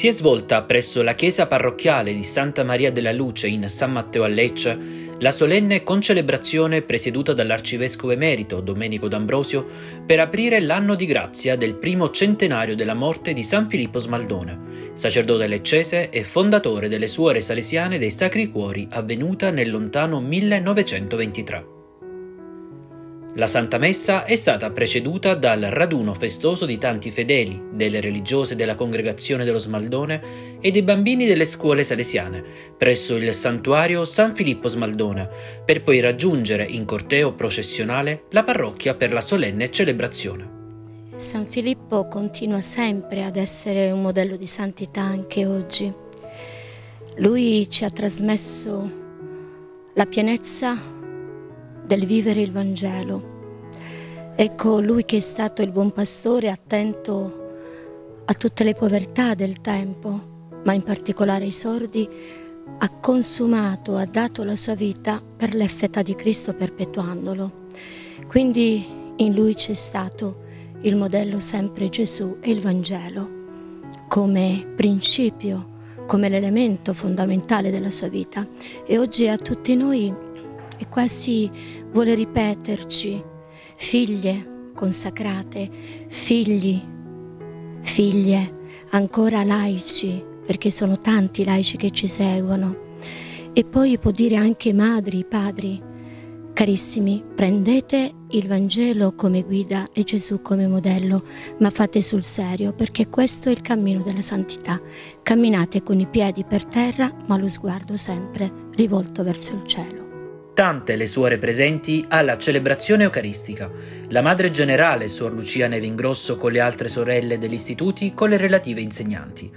Si è svolta presso la chiesa parrocchiale di Santa Maria della Luce in San Matteo a Lecce la solenne concelebrazione presieduta dall'arcivescovo emerito Domenico D'Ambrosio per aprire l'anno di grazia del primo centenario della morte di San Filippo Smaldone, sacerdote leccese e fondatore delle suore salesiane dei Sacri Cuori avvenuta nel lontano 1923. La Santa Messa è stata preceduta dal raduno festoso di tanti fedeli, delle religiose della congregazione dello Smaldone e dei bambini delle scuole salesiane, presso il santuario San Filippo Smaldone, per poi raggiungere in corteo processionale la parrocchia per la solenne celebrazione. San Filippo continua sempre ad essere un modello di santità anche oggi. Lui ci ha trasmesso la pienezza del vivere il Vangelo. Ecco lui che è stato il buon pastore attento a tutte le povertà del tempo, ma in particolare ai sordi, ha consumato, ha dato la sua vita per l'effetà di Cristo perpetuandolo. Quindi in lui c'è stato il modello sempre Gesù e il Vangelo come principio, come l'elemento fondamentale della sua vita e oggi a tutti noi e quasi vuole ripeterci, figlie consacrate, figli, figlie ancora laici, perché sono tanti laici che ci seguono. E poi può dire anche madri, padri, carissimi, prendete il Vangelo come guida e Gesù come modello, ma fate sul serio perché questo è il cammino della santità. Camminate con i piedi per terra, ma lo sguardo sempre rivolto verso il cielo. Tante le suore presenti alla celebrazione eucaristica. La madre generale, Suor Lucia Nevingrosso, con le altre sorelle degli istituti, con le relative insegnanti.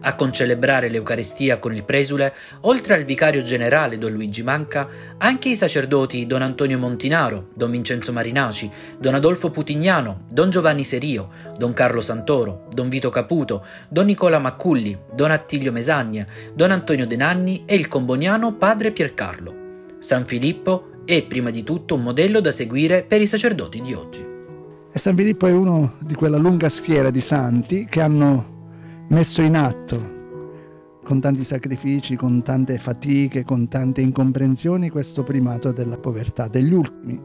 A concelebrare l'Eucaristia con il presule, oltre al vicario generale Don Luigi Manca, anche i sacerdoti Don Antonio Montinaro, Don Vincenzo Marinaci, Don Adolfo Putignano, Don Giovanni Serio, Don Carlo Santoro, Don Vito Caputo, Don Nicola Macculli, Don Attilio Mesagna, Don Antonio Denanni e il comboniano Padre Piercarlo. San Filippo è prima di tutto un modello da seguire per i sacerdoti di oggi. E San Filippo è uno di quella lunga schiera di santi che hanno messo in atto con tanti sacrifici, con tante fatiche, con tante incomprensioni, questo primato della povertà, degli ultimi.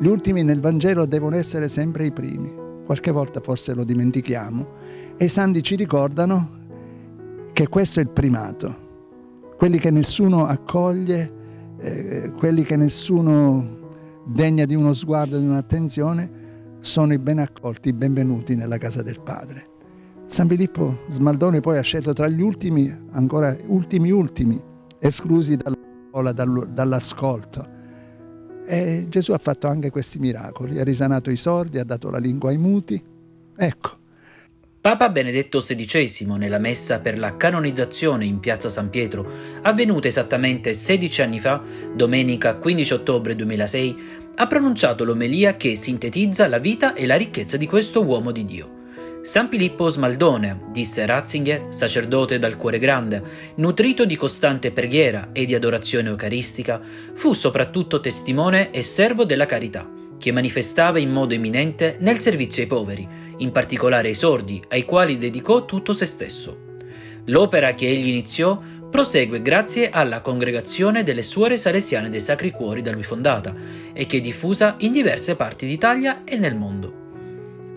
Gli ultimi nel Vangelo devono essere sempre i primi. Qualche volta forse lo dimentichiamo. E i santi ci ricordano che questo è il primato. Quelli che nessuno accoglie, eh, quelli che nessuno degna di uno sguardo, di un'attenzione, sono i ben accolti, i benvenuti nella casa del Padre. San Filippo Smaldone poi ha scelto tra gli ultimi, ancora ultimi ultimi, esclusi dalla, dall'ascolto. E Gesù ha fatto anche questi miracoli, ha risanato i sordi, ha dato la lingua ai muti. Ecco, Papa Benedetto XVI, nella messa per la canonizzazione in piazza San Pietro, avvenuta esattamente 16 anni fa, domenica 15 ottobre 2006, ha pronunciato l'omelia che sintetizza la vita e la ricchezza di questo uomo di Dio. San Filippo Smaldone, disse Ratzinger, sacerdote dal cuore grande, nutrito di costante preghiera e di adorazione eucaristica, fu soprattutto testimone e servo della carità, che manifestava in modo eminente nel servizio ai poveri, in particolare ai sordi, ai quali dedicò tutto se stesso. L'opera che egli iniziò prosegue grazie alla congregazione delle Suore Salesiane dei Sacri Cuori da lui fondata e che è diffusa in diverse parti d'Italia e nel mondo.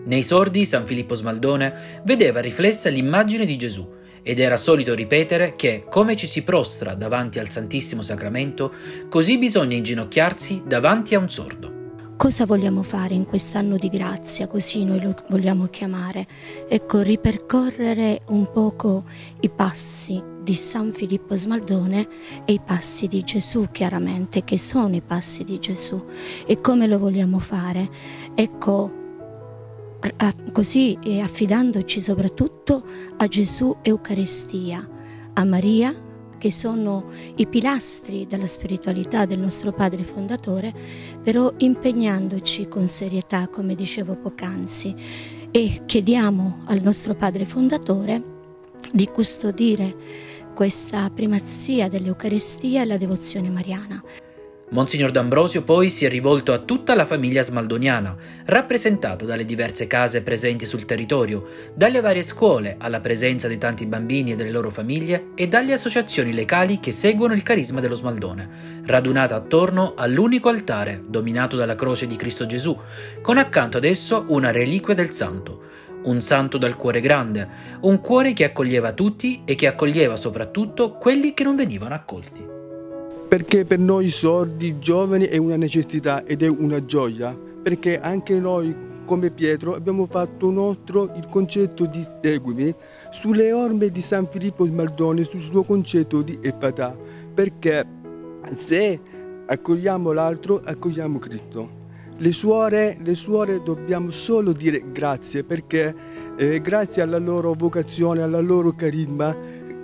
Nei sordi San Filippo Smaldone vedeva riflessa l'immagine di Gesù ed era solito ripetere che come ci si prostra davanti al Santissimo Sacramento, così bisogna inginocchiarsi davanti a un sordo. Cosa vogliamo fare in quest'anno di grazia, così noi lo vogliamo chiamare? Ecco, ripercorrere un poco i passi di San Filippo Smaldone e i passi di Gesù, chiaramente, che sono i passi di Gesù. E come lo vogliamo fare? Ecco, così affidandoci soprattutto a Gesù Eucaristia, a Maria che sono i pilastri della spiritualità del nostro Padre fondatore, però impegnandoci con serietà, come dicevo poc'anzi, e chiediamo al nostro Padre fondatore di custodire questa primazia dell'Eucaristia e la devozione mariana. Monsignor D'Ambrosio poi si è rivolto a tutta la famiglia smaldoniana, rappresentata dalle diverse case presenti sul territorio, dalle varie scuole alla presenza di tanti bambini e delle loro famiglie e dalle associazioni locali che seguono il carisma dello Smaldone, radunata attorno all'unico altare dominato dalla croce di Cristo Gesù, con accanto ad esso una reliquia del santo, un santo dal cuore grande, un cuore che accoglieva tutti e che accoglieva soprattutto quelli che non venivano accolti perché per noi sordi giovani è una necessità ed è una gioia, perché anche noi come Pietro abbiamo fatto nostro il concetto di seguimi sulle orme di San Filippo Smaldone, sul suo concetto di epatà, perché se accogliamo l'altro, accogliamo Cristo. Le suore, le suore dobbiamo solo dire grazie, perché eh, grazie alla loro vocazione, alla loro carisma,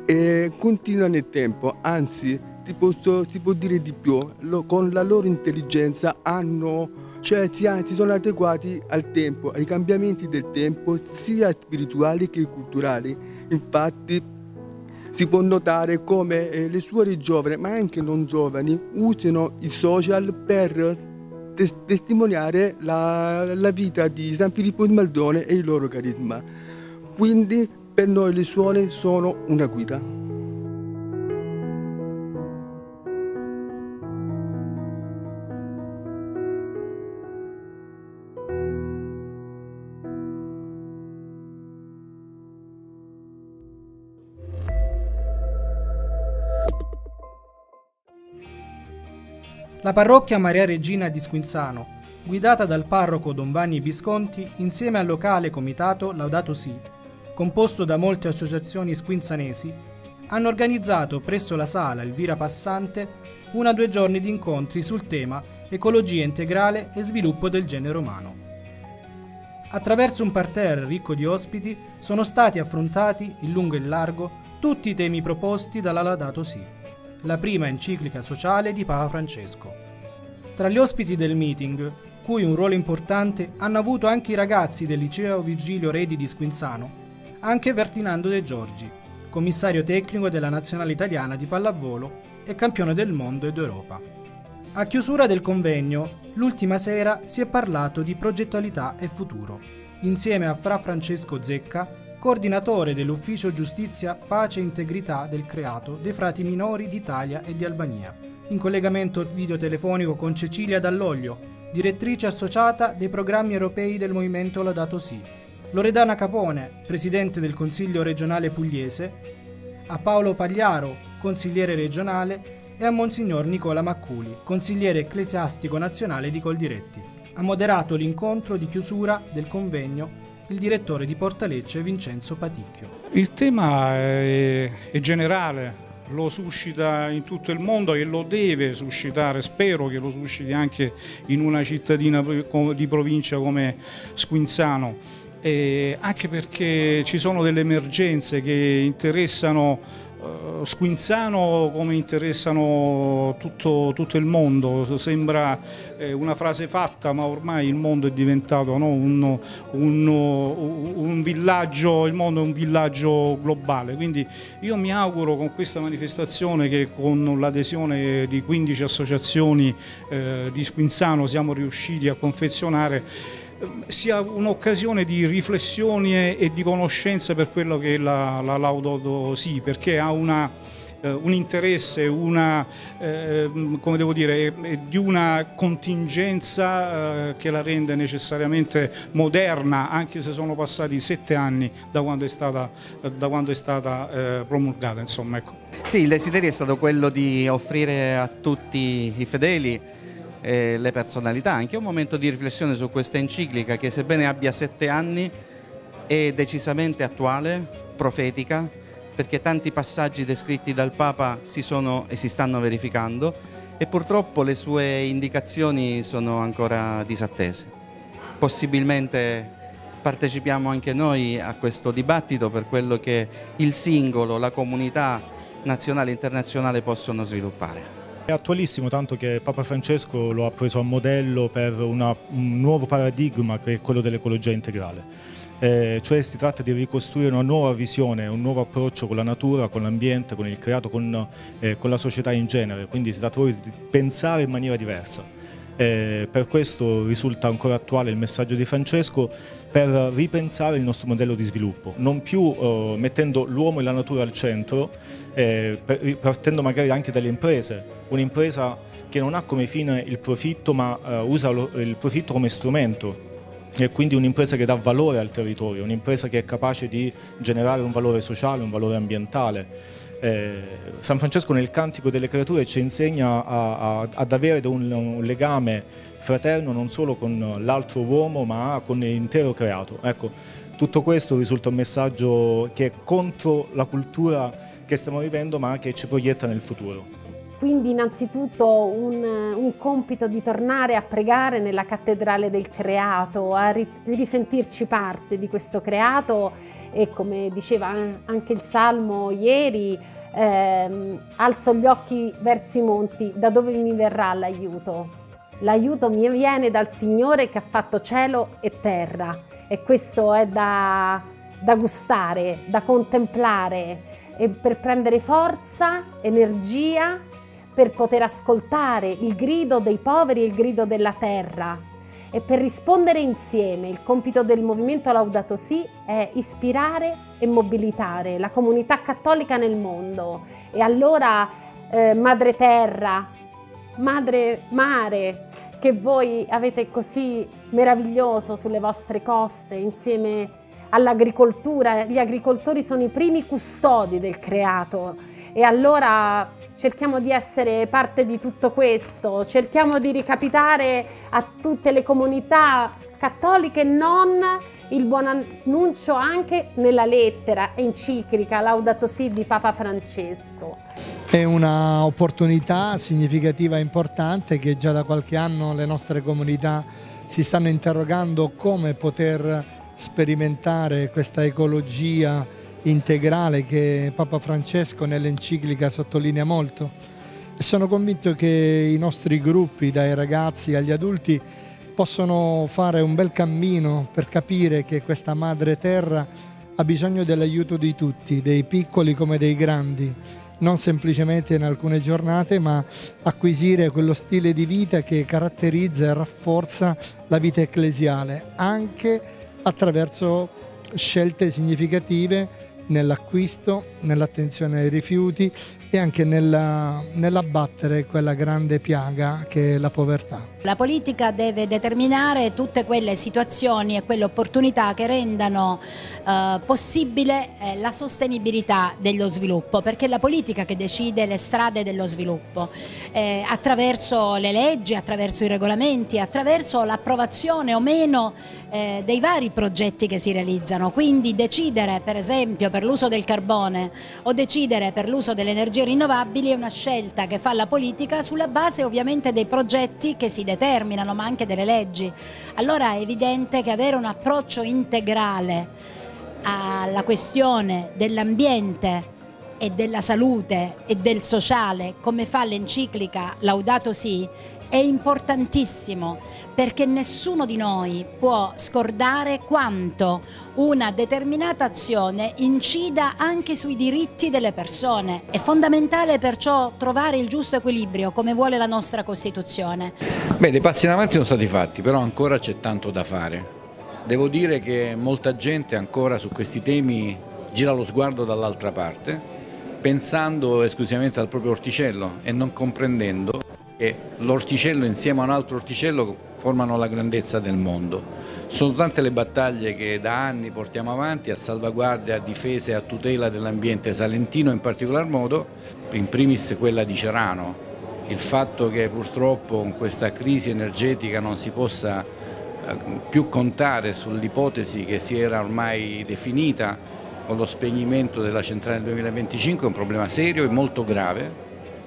eh, continua nel tempo, anzi ti, posso, ti può dire di più, lo, con la loro intelligenza hanno, cioè si, si sono adeguati al tempo, ai cambiamenti del tempo, sia spirituali che culturali. Infatti si può notare come eh, le suore giovani, ma anche non giovani, usano i social per tes- testimoniare la, la, vita di San Filippo di Maldone e il loro carisma. Quindi per noi le suore sono una guida. La parrocchia Maria Regina di Squinzano, guidata dal parroco Don Vanni Visconti insieme al locale comitato Laudato Si, composto da molte associazioni squinzanesi, hanno organizzato presso la sala Elvira Passante una due giorni di incontri sul tema ecologia integrale e sviluppo del genere umano. Attraverso un parterre ricco di ospiti sono stati affrontati in lungo e in largo tutti i temi proposti dalla Laudato Si la prima enciclica sociale di Papa Francesco. Tra gli ospiti del meeting, cui un ruolo importante hanno avuto anche i ragazzi del liceo Virgilio Redi di Squinzano, anche Ferdinando De Giorgi, commissario tecnico della nazionale italiana di pallavolo e campione del mondo ed Europa. A chiusura del convegno, l'ultima sera si è parlato di progettualità e futuro, insieme a Fra Francesco Zecca, coordinatore dell'Ufficio Giustizia, Pace e Integrità del Creato dei Frati Minori d'Italia e di Albania, in collegamento videotelefonico con Cecilia Dall'Oglio, direttrice associata dei programmi europei del Movimento Laudato Si, Loredana Capone, presidente del Consiglio regionale pugliese, a Paolo Pagliaro, consigliere regionale, e a Monsignor Nicola Macculi, consigliere ecclesiastico nazionale di Coldiretti. Ha moderato l'incontro di chiusura del convegno il direttore di Portalecce Vincenzo Paticchio. Il tema è, è generale, lo suscita in tutto il mondo e lo deve suscitare, spero che lo susciti anche in una cittadina di provincia come Squinzano, eh, anche perché ci sono delle emergenze che interessano Squinzano come interessano tutto, tutto, il mondo, sembra eh, una frase fatta ma ormai il mondo è diventato no? un, un, un, villaggio, il mondo è un villaggio globale, quindi io mi auguro con questa manifestazione che con l'adesione di 15 associazioni eh, di Squinzano siamo riusciti a confezionare sia un'occasione di riflessione e di conoscenza per quello che la, la Laudato Si, perché ha una, eh, un interesse, una, eh, come devo dire, di una contingenza eh, che la rende necessariamente moderna, anche se sono passati sette anni da quando è stata, quando è stata eh, promulgata. Insomma, ecco. Sì, il desiderio è stato quello di offrire a tutti i fedeli eh, le personalità, anche un momento di riflessione su questa enciclica che sebbene abbia sette anni è decisamente attuale, profetica, perché tanti passaggi descritti dal Papa si sono e si stanno verificando e purtroppo le sue indicazioni sono ancora disattese. Possibilmente partecipiamo anche noi a questo dibattito per quello che il singolo, la comunità nazionale e internazionale possono sviluppare. È attualissimo tanto che Papa Francesco lo ha preso a modello per una, un nuovo paradigma che è quello dell'ecologia integrale. Eh, cioè si tratta di ricostruire una nuova visione, un nuovo approccio con la natura, con l'ambiente, con il creato, con, eh, con la società in genere, quindi si tratta di pensare in maniera diversa. Eh, per questo risulta ancora attuale il messaggio di Francesco per ripensare il nostro modello di sviluppo, non più eh, mettendo l'uomo e la natura al centro, eh, partendo magari anche dalle imprese, un'impresa che non ha come fine il profitto ma eh, usa lo, il profitto come strumento e quindi un'impresa che dà valore al territorio, un'impresa che è capace di generare un valore sociale, un valore ambientale. Eh, San Francesco nel Cantico delle Creature ci insegna a, a, ad avere un, un, legame fraterno non solo con l'altro uomo ma con l'intero creato. Ecco, tutto questo risulta un messaggio che è contro la cultura che stiamo vivendo ma che ci proietta nel futuro. Quindi innanzitutto un, un, compito di tornare a pregare nella cattedrale del creato, a risentirci parte di questo creato e come diceva anche il Salmo ieri, ehm, alzo gli occhi verso i monti, da dove mi verrà l'aiuto? L'aiuto mi viene dal Signore che ha fatto cielo e terra e questo è da, da gustare, da contemplare e per prendere forza, energia per poter ascoltare il grido dei poveri e il grido della terra e per rispondere insieme. Il compito del movimento Laudato Si è ispirare e mobilitare la comunità cattolica nel mondo. E allora, eh, Madre Terra, Madre Mare, che voi avete così meraviglioso sulle vostre coste insieme all'agricoltura, gli agricoltori sono i primi custodi del creato e allora cerchiamo di essere parte di tutto questo, cerchiamo di ricapitare a tutte le comunità cattoliche non il buon annuncio anche nella lettera enciclica Laudato Si di Papa Francesco. È un'opportunità significativa e importante che già da qualche anno le nostre comunità si stanno interrogando come poter sperimentare questa ecologia integrale che Papa Francesco nell'enciclica sottolinea molto. Sono convinto che i nostri gruppi, dai ragazzi agli adulti, possono fare un bel cammino per capire che questa madre terra ha bisogno dell'aiuto di tutti, dei piccoli come dei grandi, non semplicemente in alcune giornate, ma acquisire quello stile di vita che caratterizza e rafforza la vita ecclesiale, anche attraverso scelte significative nell'acquisto, nell'attenzione ai rifiuti e anche nella, nell'abbattere quella grande piaga che è la povertà. La politica deve determinare tutte quelle situazioni e quelle opportunità che rendano eh, possibile eh, la sostenibilità dello sviluppo, perché è la politica che decide le strade dello sviluppo, eh, attraverso le leggi, attraverso i regolamenti, attraverso l'approvazione o meno eh, dei vari progetti che si realizzano. Quindi decidere per esempio per l'uso del carbone o decidere per l'uso delle energie rinnovabili è una scelta che fa la politica sulla base ovviamente dei progetti che si determinano ma anche delle leggi. Allora è evidente che avere un approccio integrale alla questione dell'ambiente e della salute e del sociale, come fa l'enciclica Laudato Si, è importantissimo perché nessuno di noi può scordare quanto una determinata azione incida anche sui diritti delle persone. È fondamentale perciò trovare il giusto equilibrio come vuole la nostra Costituzione. Beh, dei passi in avanti sono stati fatti, però ancora c'è tanto da fare. Devo dire che molta gente ancora su questi temi gira lo sguardo dall'altra parte pensando esclusivamente al proprio orticello e non comprendendo che l'orticello insieme a un altro orticello formano la grandezza del mondo. Sono tante le battaglie che da anni portiamo avanti a salvaguardia, a difesa e a tutela dell'ambiente salentino in particolar modo, in primis quella di Cerano. Il fatto che purtroppo con questa crisi energetica non si possa eh, più contare sull'ipotesi che si era ormai definita con lo spegnimento della centrale nel 2025 è un problema serio e molto grave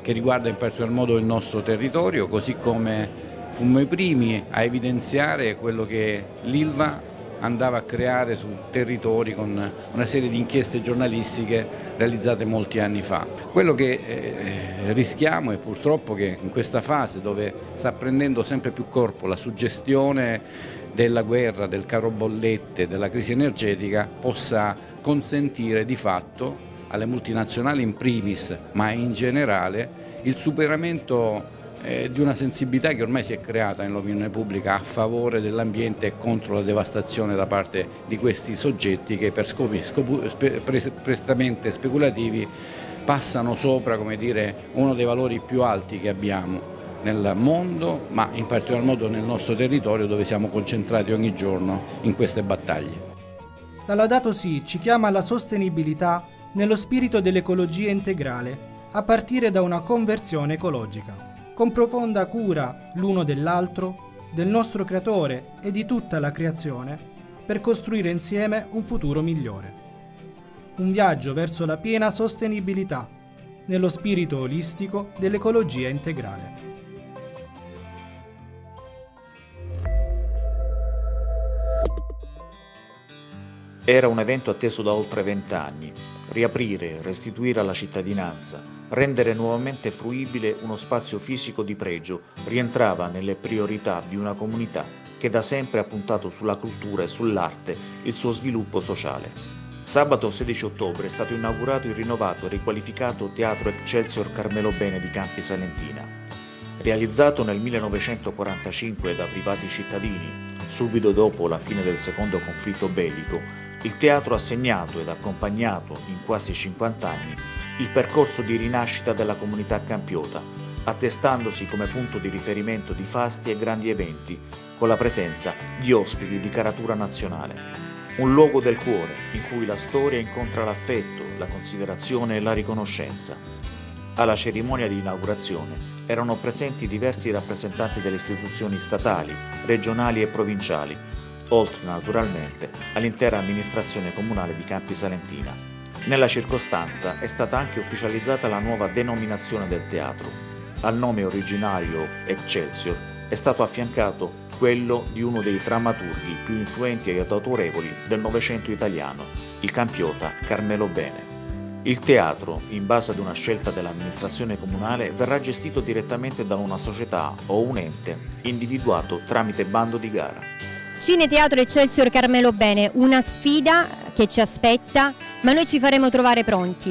che riguarda in particolar modo il nostro territorio, così come fummo i primi a evidenziare quello che l'Ilva andava a creare su territori con una serie di inchieste giornalistiche realizzate molti anni fa. Quello che eh, rischiamo è purtroppo che in questa fase dove sta prendendo sempre più corpo la suggestione della guerra, del caro bollette, della crisi energetica possa consentire di fatto alle multinazionali in primis, ma in generale, il superamento eh, di una sensibilità che ormai si è creata nell'opinione pubblica a favore dell'ambiente e contro la devastazione da parte di questi soggetti che per scopi, spe, prettamente speculativi passano sopra dire, uno dei valori più alti che abbiamo nel mondo, ma in particolar modo nel nostro territorio dove siamo concentrati ogni giorno in queste battaglie. La Laudato Si ci chiama alla sostenibilità nello spirito dell'ecologia integrale, a partire da una conversione ecologica, con profonda cura l'uno dell'altro, del nostro creatore e di tutta la creazione, per costruire insieme un futuro migliore. Un viaggio verso la piena sostenibilità, nello spirito olistico dell'ecologia integrale. Era un evento atteso da oltre vent'anni. Riaprire, restituire alla cittadinanza, rendere nuovamente fruibile uno spazio fisico di pregio rientrava nelle priorità di una comunità che da sempre ha puntato sulla cultura e sull'arte il suo sviluppo sociale. Sabato 16 ottobre è stato inaugurato il rinnovato e riqualificato Teatro Excelsior Carmelo Bene di Campi Salentina. Realizzato nel 1945 da privati cittadini, subito dopo la fine del secondo conflitto bellico, il teatro ha segnato ed accompagnato in quasi 50 anni il percorso di rinascita della comunità campiota, attestandosi come punto di riferimento di fasti e grandi eventi, con la presenza di ospiti di caratura nazionale. Un luogo del cuore in cui la storia incontra l'affetto, la considerazione e la riconoscenza. Alla cerimonia di inaugurazione erano presenti diversi rappresentanti delle istituzioni statali, regionali e provinciali, oltre naturalmente all'intera amministrazione comunale di Campi Salentina. Nella circostanza è stata anche ufficializzata la nuova denominazione del teatro. Al nome originario Excelsior è stato affiancato quello di uno dei drammaturghi più influenti ed autorevoli del Novecento italiano, il campiota Carmelo Bene. Il teatro, in base ad una scelta dell'amministrazione comunale, verrà gestito direttamente da una società o un ente individuato tramite bando di gara. Cine Teatro Excelsior Carmelo Bene, una sfida che ci aspetta, ma noi ci faremo trovare pronti.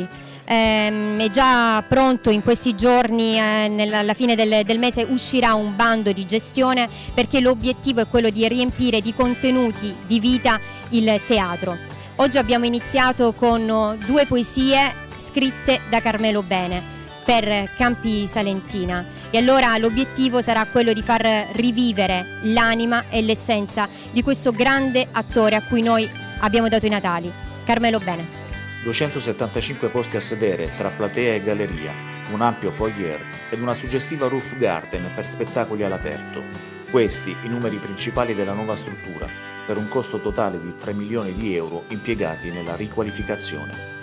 Eh, è già pronto in questi giorni, eh, nella, alla fine del, del, mese uscirà un bando di gestione perché l'obiettivo è quello di riempire di contenuti, di vita il teatro. Oggi abbiamo iniziato con due poesie scritte da Carmelo Bene per Campi Salentina e allora l'obiettivo sarà quello di far rivivere l'anima e l'essenza di questo grande attore a cui noi abbiamo dato i Natali, Carmelo Bene. 275 posti a sedere tra platea e galleria, un ampio foyer ed una suggestiva roof garden per spettacoli all'aperto. Questi i numeri principali della nuova struttura, per un costo totale di 3 milioni di euro impiegati nella riqualificazione.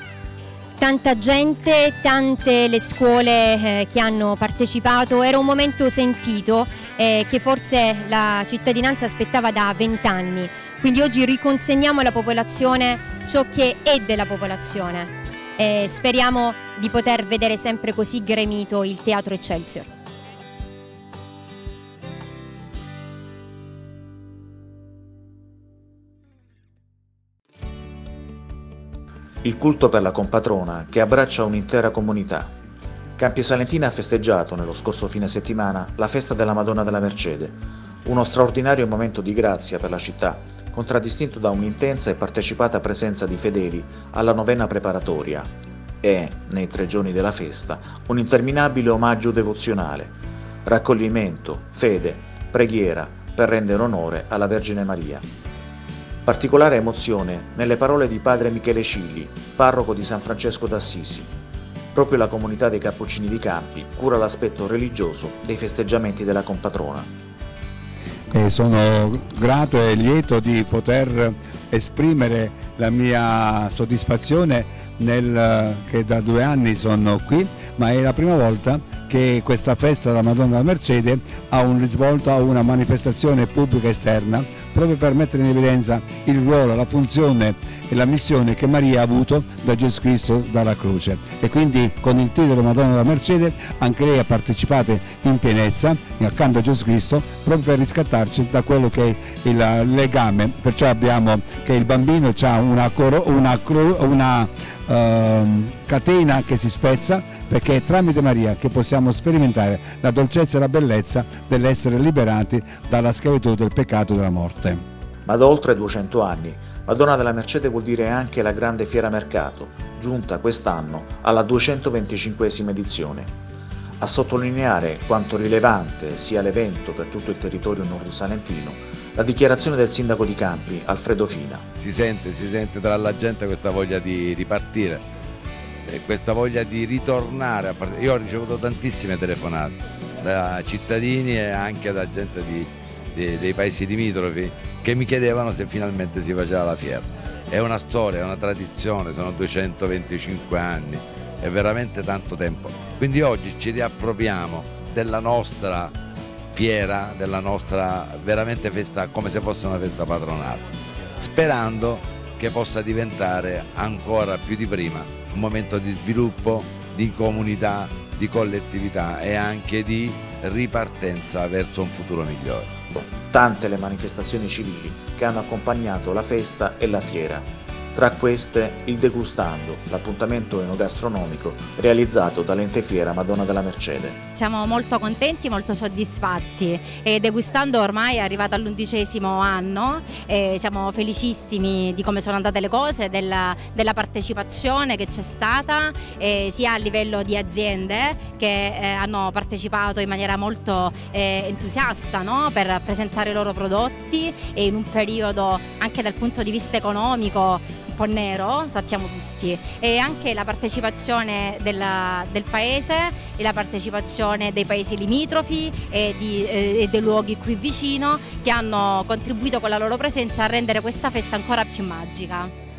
Tanta gente, tante le scuole eh, che hanno partecipato, era un momento sentito eh, che forse la cittadinanza aspettava da vent'anni, quindi oggi riconsegniamo alla popolazione ciò che è della popolazione. E speriamo di poter vedere sempre così gremito il Teatro Excelsior. Il culto per la compatrona che abbraccia un'intera comunità. Campi Salentina ha festeggiato nello scorso fine settimana la festa della Madonna della Mercede, uno straordinario momento di grazia per la città, contraddistinto da un'intensa e partecipata presenza di fedeli alla novena preparatoria. è, nei tre giorni della festa, un interminabile omaggio devozionale, raccoglimento, fede, preghiera per rendere onore alla Vergine Maria. Particolare emozione nelle parole di padre Michele Cigli, parroco di San Francesco d'Assisi. Proprio la comunità dei Cappuccini di Campi cura l'aspetto religioso dei festeggiamenti della compatrona. E sono grato e lieto di poter esprimere la mia soddisfazione nel, che da due anni sono qui, ma è la prima volta che questa festa della Madonna della Mercede ha un risvolto, ha una manifestazione pubblica esterna proprio per mettere in evidenza il ruolo, la funzione e la missione che Maria ha avuto da Gesù Cristo dalla croce e quindi con il titolo Madonna della Mercede anche lei ha partecipato in pienezza accanto a Gesù Cristo proprio per riscattarci da quello che è il legame perciò abbiamo che il bambino ha una, una, una uh, catena che si spezza perché è tramite Maria che possiamo sperimentare la dolcezza e la bellezza dell'essere liberati dalla schiavitù del peccato e della morte. Ma da oltre 200 anni Madonna della Mercede vuol dire anche la grande fiera mercato, giunta quest'anno alla 225 edizione. A sottolineare quanto rilevante sia l'evento per tutto il territorio nord-salentino, la dichiarazione del sindaco di Campi, Alfredo Fina. Si sente, si sente tra la gente questa voglia di ripartire, questa voglia di ritornare. Io ho ricevuto tantissime telefonate da cittadini e anche da gente di, di, dei paesi limitrofi che mi chiedevano se finalmente si faceva la fiera. È una storia, è una tradizione, sono 225 anni, è veramente tanto tempo. Quindi oggi ci riappropriamo della nostra fiera, della nostra veramente festa come se fosse una festa patronale, sperando che possa diventare ancora più di prima un momento di sviluppo, di comunità, di collettività e anche di ripartenza verso un futuro migliore tante le manifestazioni civili che hanno accompagnato la festa e la fiera. Tra queste il Degustando, l'appuntamento enogastronomico realizzato dall'ente fiera Madonna della Mercede. Siamo molto contenti, molto soddisfatti e Degustando ormai è arrivato all'undicesimo anno e siamo felicissimi di come sono andate le cose, della, della partecipazione che c'è stata eh, sia a livello di aziende che eh, hanno partecipato in maniera molto eh, entusiasta no? per presentare i loro prodotti e in un periodo anche dal punto di vista economico un po' nero, sappiamo tutti, e anche la partecipazione della, del paese e la partecipazione dei paesi limitrofi e, di, e dei luoghi qui vicino che hanno contribuito con la loro presenza a rendere questa festa ancora più magica.